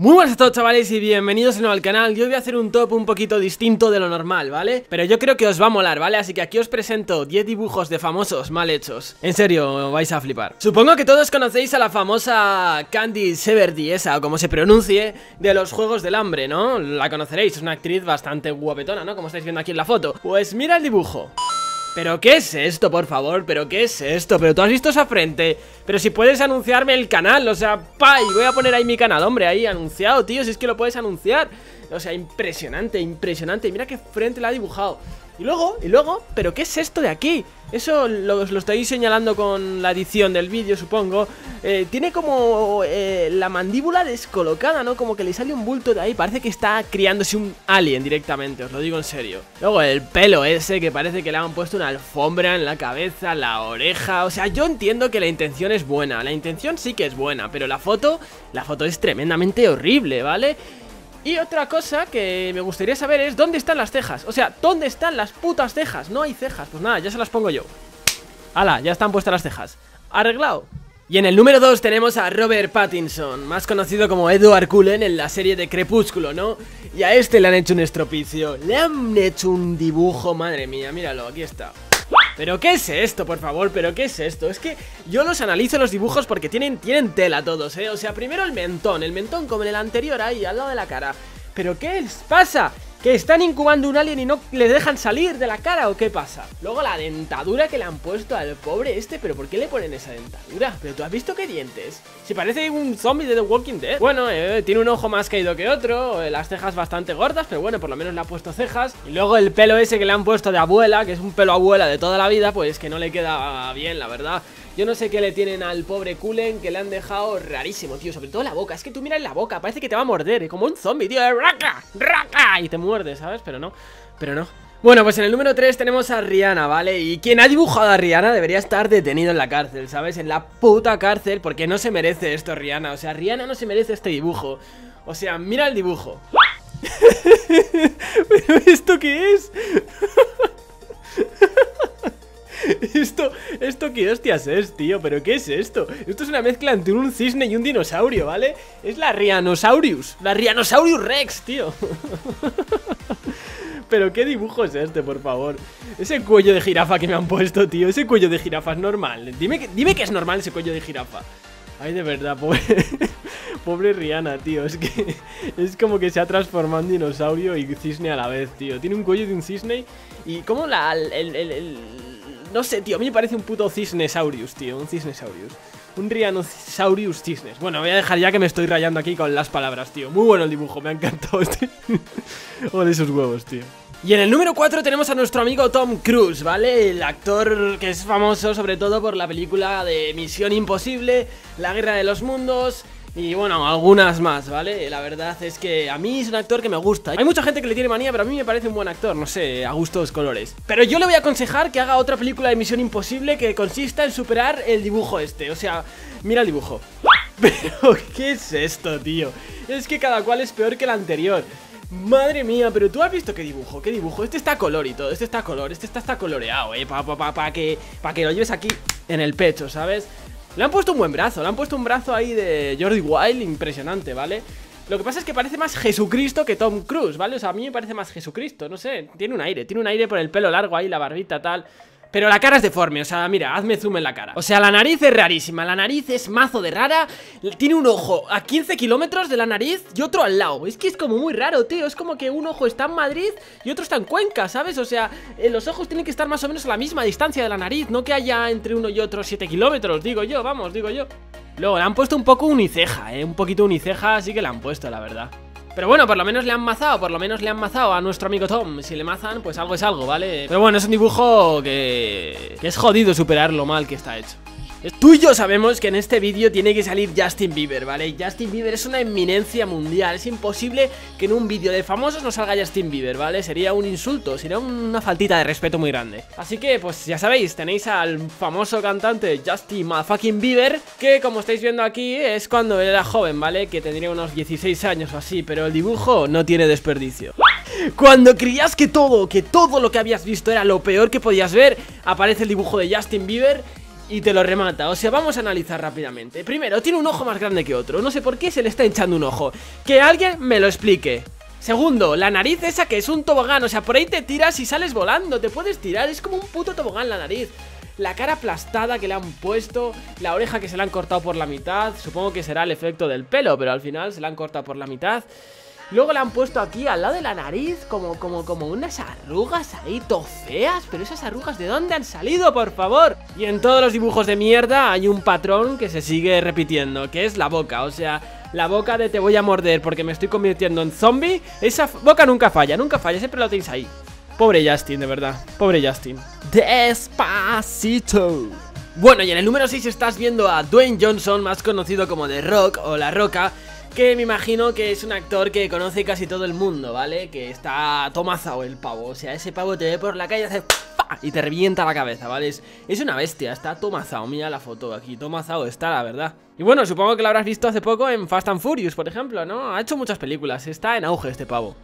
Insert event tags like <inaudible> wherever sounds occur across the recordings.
Muy buenas a todos chavales y bienvenidos de nuevo al canal Yo voy a hacer un top un poquito distinto de lo normal, ¿vale? Pero yo creo que os va a molar, ¿vale? Así que aquí os presento 10 dibujos de famosos mal hechos En serio, vais a flipar Supongo que todos conocéis a la famosa Candy Severdy, esa o como se pronuncie De los Juegos del Hambre, ¿no? La conoceréis, es una actriz bastante guapetona, ¿no? Como estáis viendo aquí en la foto Pues mira el dibujo ¿Pero qué es esto, por favor? ¿Pero qué es esto? ¿Pero tú has visto esa frente? Pero si puedes anunciarme el canal, o sea, ¡pay! Voy a poner ahí mi canal, hombre, ahí anunciado, tío, si es que lo puedes anunciar O sea, impresionante, impresionante Mira qué frente la ha dibujado y luego, y luego, ¿pero qué es esto de aquí? Eso lo, lo estoy señalando con la edición del vídeo, supongo eh, Tiene como eh, la mandíbula descolocada, ¿no? Como que le sale un bulto de ahí Parece que está criándose un alien directamente, os lo digo en serio Luego el pelo ese que parece que le han puesto una alfombra en la cabeza, la oreja O sea, yo entiendo que la intención es buena La intención sí que es buena, pero la foto, la foto es tremendamente horrible, ¿vale? Y otra cosa que me gustaría saber es ¿Dónde están las cejas? O sea, ¿dónde están las putas cejas? No hay cejas, pues nada, ya se las pongo yo ¡Hala! Ya están puestas las cejas Arreglado y en el número 2 tenemos a Robert Pattinson, más conocido como Edward Cullen en la serie de Crepúsculo, ¿no? Y a este le han hecho un estropicio, le han hecho un dibujo, madre mía, míralo, aquí está ¿Pero qué es esto, por favor? ¿Pero qué es esto? Es que yo los analizo los dibujos porque tienen, tienen tela todos, ¿eh? O sea, primero el mentón, el mentón como en el anterior ahí, al lado de la cara ¿Pero qué les pasa? ¿Que están incubando un alien y no le dejan salir de la cara o qué pasa? Luego la dentadura que le han puesto al pobre este, pero ¿por qué le ponen esa dentadura? ¿Pero tú has visto qué dientes? Si parece un zombie de The Walking Dead Bueno, eh, tiene un ojo más caído que otro, eh, las cejas bastante gordas, pero bueno, por lo menos le ha puesto cejas Y luego el pelo ese que le han puesto de abuela, que es un pelo abuela de toda la vida, pues que no le queda bien, la verdad yo no sé qué le tienen al pobre Kulen que le han dejado rarísimo, tío. Sobre todo la boca. Es que tú miras la boca, parece que te va a morder. Como un zombie, tío. ¡Raca! ¡Raca! Y te muerde, ¿sabes? Pero no. Pero no. Bueno, pues en el número 3 tenemos a Rihanna, ¿vale? Y quien ha dibujado a Rihanna debería estar detenido en la cárcel, ¿sabes? En la puta cárcel, porque no se merece esto Rihanna. O sea, Rihanna no se merece este dibujo. O sea, mira el dibujo. <laughs> ¿Pero esto qué es? <laughs> <laughs> ¿Esto, esto qué hostias es, tío? ¿Pero qué es esto? Esto es una mezcla entre un cisne y un dinosaurio, ¿vale? Es la Rhianosaurus La Rhianosaurus Rex, tío <laughs> Pero qué dibujo es este, por favor Ese cuello de jirafa que me han puesto, tío Ese cuello de jirafa es normal Dime que, dime que es normal ese cuello de jirafa Ay, de verdad, pobre <laughs> Pobre Rihanna, tío Es que es como que se ha transformado en dinosaurio y cisne a la vez, tío Tiene un cuello de un cisne Y como la... no sé, tío, a mí me parece un puto cisnesaurius, tío Un cisnesaurius Un Rhianosaurus cisnes. Bueno, voy a dejar ya que me estoy rayando aquí con las palabras, tío. Muy bueno el dibujo, me ha encantado este O de esos huevos, tío. Y en el número 4 tenemos a nuestro amigo Tom Cruise, ¿vale? El actor que es famoso sobre todo por la película de Misión Imposible, La Guerra de los Mundos y bueno, algunas más, ¿vale? La verdad es que a mí es un actor que me gusta. Hay mucha gente que le tiene manía, pero a mí me parece un buen actor No sé, a gustos colores. Pero yo le voy a aconsejar que haga otra película de Misión Imposible Que consista en superar el dibujo este. O sea, mira el dibujo. <laughs> Pero, ¿qué es esto, tío? Es que cada cual es peor que el anterior. Madre mía, pero tú has visto qué dibujo, qué dibujo. Este está color y todo, este está color, este está, está coloreado, eh. Para pa, pa, que, pa que lo lleves aquí en el pecho, ¿sabes? Le han puesto un buen brazo, le han puesto un brazo ahí de Jordi Wild impresionante, ¿vale? Lo que pasa es que parece más Jesucristo que Tom Cruise, ¿vale? O sea, a mí me parece más Jesucristo, no sé, tiene un aire, tiene un aire por el pelo largo ahí, la barbita tal pero la cara es deforme, o sea, mira, hazme zoom en la cara O sea, la nariz es rarísima, la nariz es mazo de rara Tiene un ojo a 15 kilómetros de la nariz y otro al lado Es que es como muy raro, tío, es como que un ojo está en Madrid y otro está en Cuenca, ¿sabes? O sea, eh, los ojos tienen que estar más o menos a la misma distancia de la nariz No que haya entre uno y otro 7 kilómetros, digo yo, vamos, digo yo Luego, le han puesto un poco uniceja, ¿eh? Un poquito uniceja, así que le han puesto, la verdad pero bueno, por lo menos le han mazado, por lo menos le han mazado a nuestro amigo Tom Si le mazan, pues algo es algo, ¿vale? Pero bueno, es un dibujo que, que es jodido superar lo mal que está hecho Tú y yo sabemos que en este vídeo tiene que salir Justin Bieber, ¿vale? Justin Bieber es una eminencia mundial Es imposible que en un vídeo de famosos no salga Justin Bieber, ¿vale? Sería un insulto, sería una faltita de respeto muy grande Así que, pues ya sabéis, tenéis al famoso cantante Justin Motherfucking Bieber Que como estáis viendo aquí es cuando era joven, ¿vale? Que tendría unos 16 años o así Pero el dibujo no tiene desperdicio cuando creías que todo, que todo lo que habías visto era lo peor que podías ver Aparece el dibujo de Justin Bieber y te lo remata. O sea, vamos a analizar rápidamente. Primero, tiene un ojo más grande que otro. No sé por qué se le está hinchando un ojo. Que alguien me lo explique. Segundo, la nariz esa que es un tobogán. O sea, por ahí te tiras y sales volando. Te puedes tirar. Es como un puto tobogán la nariz. La cara aplastada que le han puesto, la oreja que se le han cortado por la mitad, supongo que será el efecto del pelo, pero al final se la han cortado por la mitad. Luego le han puesto aquí al lado de la nariz como, como, como unas arrugas ahí tofeas Pero esas arrugas ¿de dónde han salido, por favor? Y en todos los dibujos de mierda hay un patrón que se sigue repitiendo Que es la boca, o sea, la boca de te voy a morder porque me estoy convirtiendo en zombie Esa boca nunca falla, nunca falla, siempre lo tenéis ahí. Pobre Justin, de verdad, pobre Justin. Despacito. Bueno, y en el número 6 estás viendo a Dwayne Johnson, más conocido como The Rock o La Roca que me imagino que es un actor que conoce casi todo el mundo, ¿vale? Que está tomazao el pavo, o sea, ese pavo te ve por la calle y hace y te revienta la cabeza, ¿vale? Es, es una bestia, está tomazao, mira la foto aquí, tomazao está, la verdad. Y bueno, supongo que lo habrás visto hace poco en Fast and Furious, por ejemplo, ¿no? Ha hecho muchas películas, está en auge este pavo.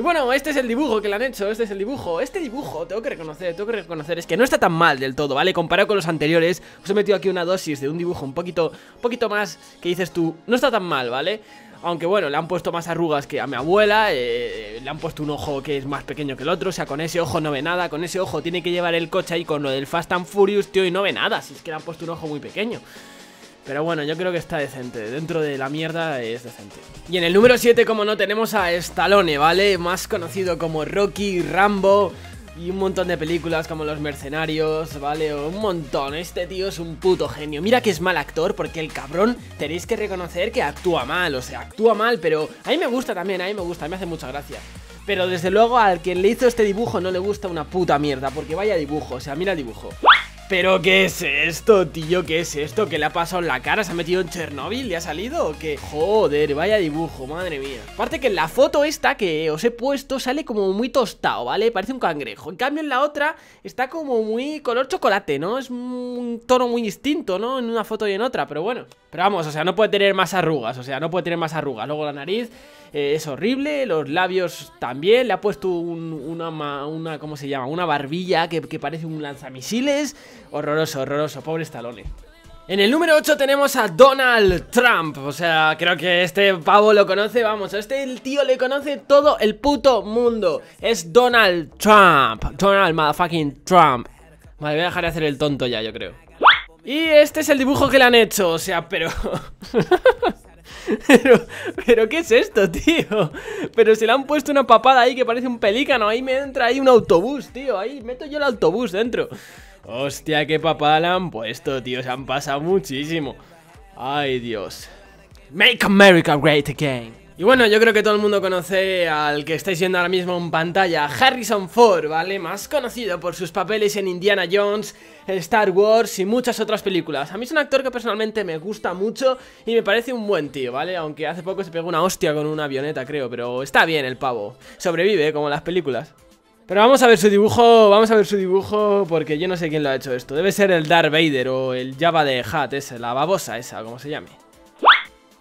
Y bueno, este es el dibujo que le han hecho, este es el dibujo Este dibujo, tengo que reconocer, tengo que reconocer Es que no está tan mal del todo, ¿vale? Comparado con los anteriores Os he metido aquí una dosis de un dibujo un poquito, poquito más Que dices tú, no está tan mal, ¿vale? Aunque bueno, le han puesto más arrugas que a mi abuela eh, Le han puesto un ojo que es más pequeño que el otro O sea, con ese ojo no ve nada Con ese ojo tiene que llevar el coche ahí con lo del Fast and Furious, tío Y no ve nada, si es que le han puesto un ojo muy pequeño pero bueno, yo creo que está decente. Dentro de la mierda es decente. Y en el número 7, como no, tenemos a Stallone, ¿vale? Más conocido como Rocky, Rambo y un montón de películas como Los Mercenarios, ¿vale? Un montón. Este tío es un puto genio. Mira que es mal actor porque el cabrón tenéis que reconocer que actúa mal. O sea, actúa mal, pero a mí me gusta también, a mí me gusta, me hace mucha gracia. Pero desde luego al quien le hizo este dibujo no le gusta una puta mierda, porque vaya dibujo, o sea, mira dibujo. ¿Pero qué es esto, tío? ¿Qué es esto? ¿Qué le ha pasado en la cara? ¿Se ha metido en Chernobyl? ¿Le ha salido o qué? Joder, vaya dibujo, madre mía Aparte que en la foto esta que os he puesto sale como muy tostado, ¿vale? Parece un cangrejo En cambio en la otra está como muy color chocolate, ¿no? Es un tono muy distinto, ¿no? En una foto y en otra, pero bueno Pero vamos, o sea, no puede tener más arrugas, o sea, no puede tener más arrugas Luego la nariz eh, es horrible, los labios también, le ha puesto una, una, ¿cómo se llama? Una barbilla que, parece un lanzamisiles, horroroso, horroroso, pobre Stallone. En el número 8 tenemos a Donald Trump, o sea, creo que este pavo lo conoce, vamos, este tío le conoce todo el puto mundo, es Donald Trump, Donald motherfucking Trump. Vale, voy a dejar de hacer el tonto ya, yo creo. Y este es el dibujo que le han hecho, o sea, pero... <laughs> Pero, pero, ¿qué es esto, tío? Pero se le han puesto una papada ahí que parece un pelícano. Ahí me entra ahí un autobús, tío. Ahí meto yo el autobús dentro. Hostia, qué papada le han puesto, tío. Se han pasado muchísimo. Ay, Dios. Make America great again. Y bueno, yo creo que todo el mundo conoce al que estáis viendo ahora mismo en pantalla, Harrison Ford, ¿vale? Más conocido por sus papeles en Indiana Jones, Star Wars y muchas otras películas. A mí es un actor que personalmente me gusta mucho y me parece un buen tío, ¿vale? Aunque hace poco se pegó una hostia con una avioneta, creo, pero está bien el pavo. Sobrevive, como las películas. Pero vamos a ver su dibujo, vamos a ver su dibujo porque yo no sé quién lo ha hecho esto. Debe ser el Darth Vader o el Java de Hat, ese, la babosa esa, como se llame.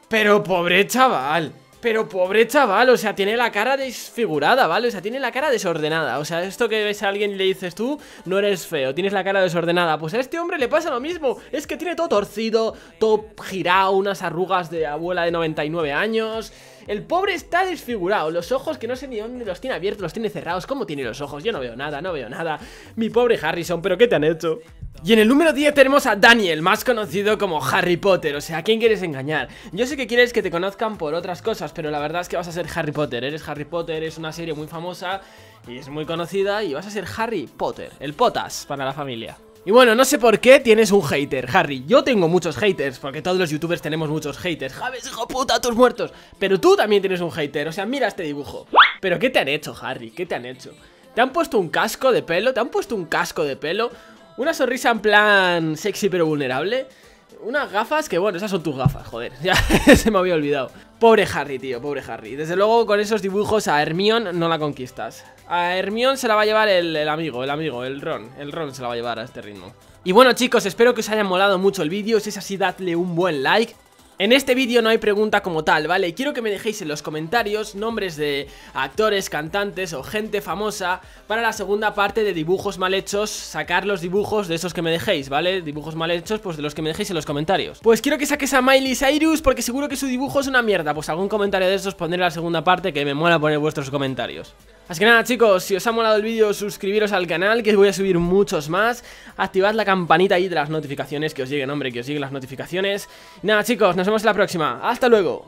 Pero pobre chaval. Pero pobre chaval, o sea, tiene la cara desfigurada, ¿vale? O sea, tiene la cara desordenada O sea, esto que ves a alguien y le dices tú No eres feo, tienes la cara desordenada Pues a este hombre le pasa lo mismo Es que tiene todo torcido, todo girado Unas arrugas de abuela de 99 años el pobre está desfigurado, los ojos que no sé ni dónde los tiene abiertos, los tiene cerrados ¿Cómo tiene los ojos? Yo no veo nada, no veo nada Mi pobre Harrison, ¿pero qué te han hecho? Y en el número 10 tenemos a Daniel, más conocido como Harry Potter O sea, ¿a quién quieres engañar? Yo sé que quieres que te conozcan por otras cosas Pero la verdad es que vas a ser Harry Potter Eres Harry Potter, es una serie muy famosa Y es muy conocida Y vas a ser Harry Potter, el potas para la familia y bueno, no sé por qué tienes un hater, Harry Yo tengo muchos haters, porque todos los youtubers tenemos muchos haters Javes, hijo puta, tus muertos Pero tú también tienes un hater, o sea, mira este dibujo Pero ¿qué te han hecho, Harry? ¿Qué te han hecho? ¿Te han puesto un casco de pelo? ¿Te han puesto un casco de pelo? ¿Una sonrisa en plan sexy pero vulnerable? Unas gafas que, bueno, esas son tus gafas, joder <laughs> Ya se me había olvidado. Pobre Harry, tío, pobre Harry. Desde luego con esos dibujos a Hermione no la conquistas. A Hermione se la va a llevar el, amigo, el amigo, el Ron El Ron se la va a llevar a este ritmo. Y bueno chicos, espero que os haya molado mucho el vídeo. Si es así, dadle un buen like En este vídeo no hay pregunta como tal, ¿vale? Quiero que me dejéis en los comentarios nombres de actores, cantantes o gente famosa para la segunda parte de dibujos mal hechos, sacar los dibujos de esos que me dejéis, ¿vale? Dibujos mal hechos, pues de los que me dejéis en los comentarios. Pues quiero que saques a Miley Cyrus porque seguro que su dibujo es una mierda, pues algún comentario de esos pondré en la segunda parte que me mola poner vuestros comentarios. Así que nada chicos, si os ha molado el vídeo suscribiros al canal que voy a subir muchos más Activad la campanita ahí de las notificaciones, que os lleguen hombre, que os lleguen las notificaciones Nada chicos, nos vemos en la próxima, hasta luego